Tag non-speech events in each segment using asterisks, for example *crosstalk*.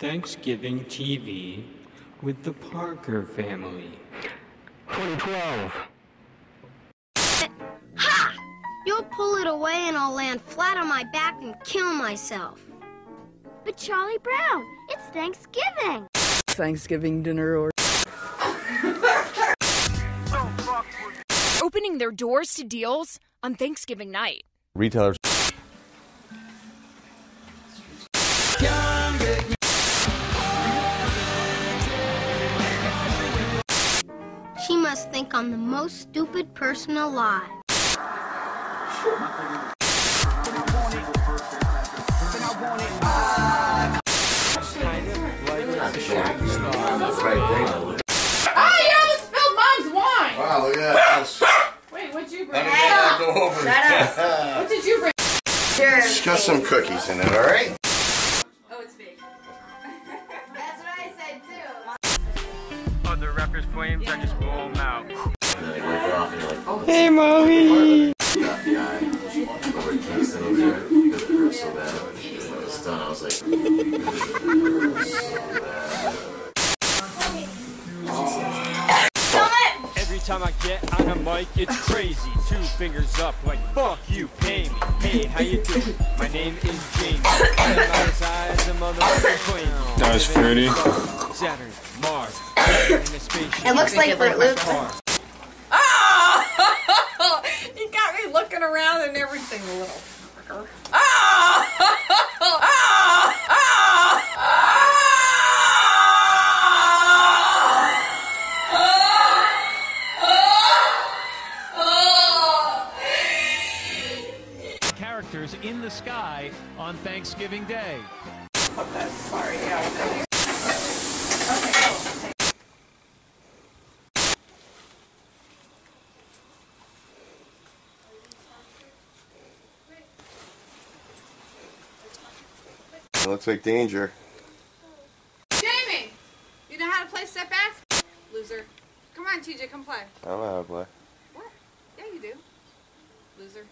Thanksgiving TV with the Parker family. 2012. Ha! You'll pull it away and I'll land flat on my back and kill myself. But Charlie Brown, it's Thanksgiving. Thanksgiving dinner or *laughs* oh, opening their doors to deals on Thanksgiving night. Retailers. She must think I'm the most stupid person alive. Oh, you almost spilled mom's wine. Wow, look at that. Wait, what'd you bring? Let me get that go. What did you bring? Just got some cookies in it, all right? Too. Other rappers' flames, I just blow them out. Hey, mommy! Every time I get on a mic, it's crazy. Two fingers up, like fuck you, pay me. Hey, how you doing? My name is Jamie. I'm not as high as a motherfucking. That was fruity. Saturn, Mars. It looks like Froot Loops. Oh! *laughs* he got me looking around and everything, little fucker. Oh! Oh! Characters in the sky on Thanksgiving Day. Sorry, yeah. Looks like danger. Jamie! You know how to play step back? Loser. Come on, TJ, come play. I don't know how to play. What? Yeah, you do. Loser.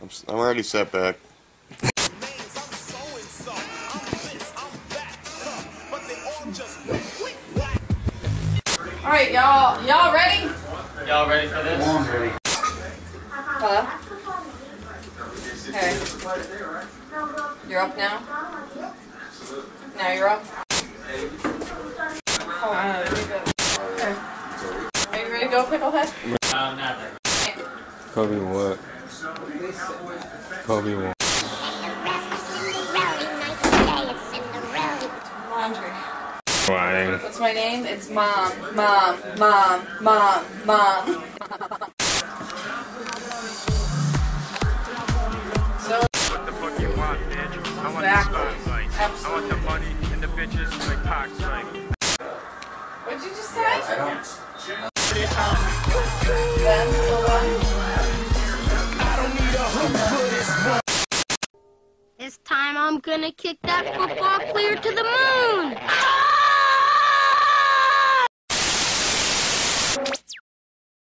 I'm, s- I'm already set back. Alright, y'all. Y'all ready? Y'all ready for this? I'm ready. Hello? Hey. You're up now? Now you're up? Hold on, let me go. Okay. Are you ready to go, Picklehead? No, nothing. Kobe what? Kobe what? Laundry. Why? What's my name? It's Mom. Mom. Mom. Mom. Mom. Bitch? I want the. I money and the bitches like Pac's like. what'd you just say? Ben, Silva? This time I'm gonna kick that football clear to the moon.